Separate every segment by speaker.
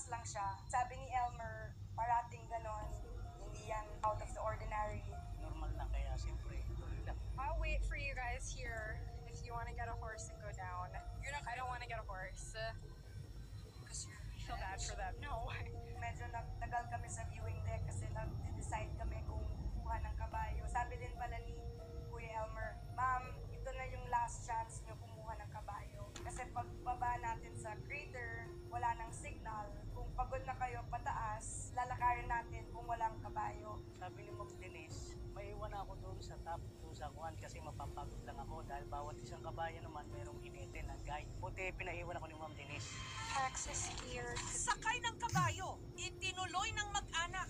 Speaker 1: lumabas lang siya. Sabi ni Elmer, parating ganon. Hindi yan out of the ordinary.
Speaker 2: Normal na kaya siyempre.
Speaker 3: I'll wait for you guys here if you want to get a horse and go down. You're not. I don't want to get a horse. Because you feel bad for them. No.
Speaker 1: Medyo nagtagal kami sa viewing Sabi ni Ma'am
Speaker 2: maiwan ako doon sa top, doon sa kuhan kasi mapapagod lang ako dahil bawat isang kabayan naman merong inete na guide. Buti pinaiwan ako ni Ma'am Denise.
Speaker 3: Texas here.
Speaker 4: Sakay ng kabayo, itinuloy ng mag-anak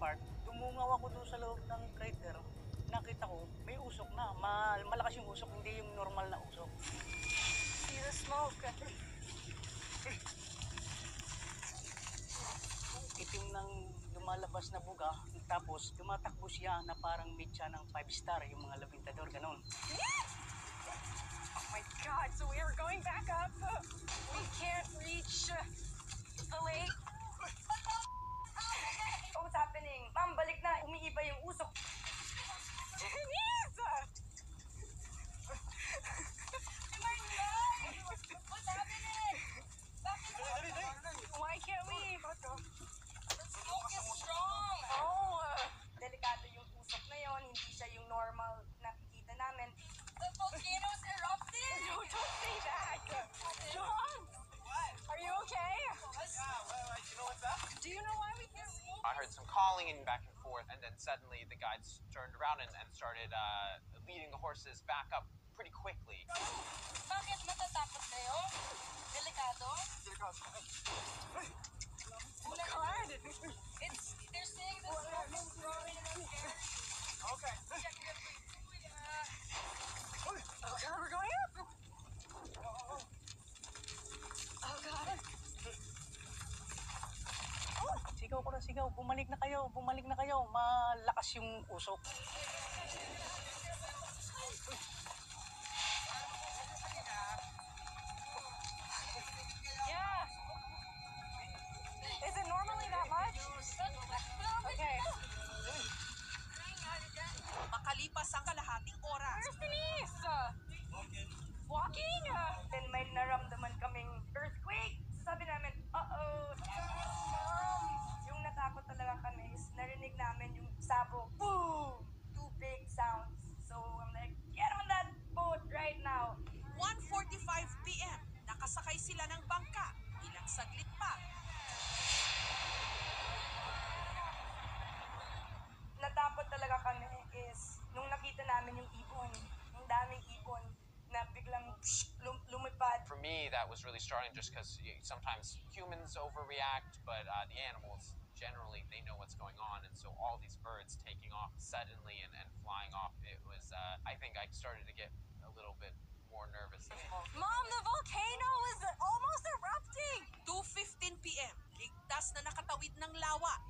Speaker 2: Park, dumungaw ako doon sa loob ng crater. Nakita ko, may usok na. Ma- malakas yung usok, hindi yung normal na usok.
Speaker 3: See the smoke.
Speaker 2: Itim ng lumalabas na buga, tapos tumatakbo siya na parang meet siya ng 5 star, yung mga labintador, ganun.
Speaker 3: Oh my god, so we are going back up. We can't reach the lake. Erupted! No, don't say that! John! Are you okay? Do you know why we can't?
Speaker 5: I heard some calling and back and forth, and then suddenly the guides turned around and, and started uh, leading the horses back up pretty quickly.
Speaker 2: Sigaw, bumalik na kayo, bumalik na kayo, malakas yung usok.
Speaker 1: Nakita namin yung ibon, yung daming ibon na biglang psh, lum- lumipad.
Speaker 5: For me, that was really starting just because sometimes humans overreact, but uh, the animals generally they know what's going on, and so all these birds taking off suddenly and, and flying off, it was uh, I think I started to get a little bit more nervous.
Speaker 3: Mom, the volcano is almost erupting!
Speaker 4: 2.15 p.m., ligtas na nakatawid ng lawa ang mag-ana.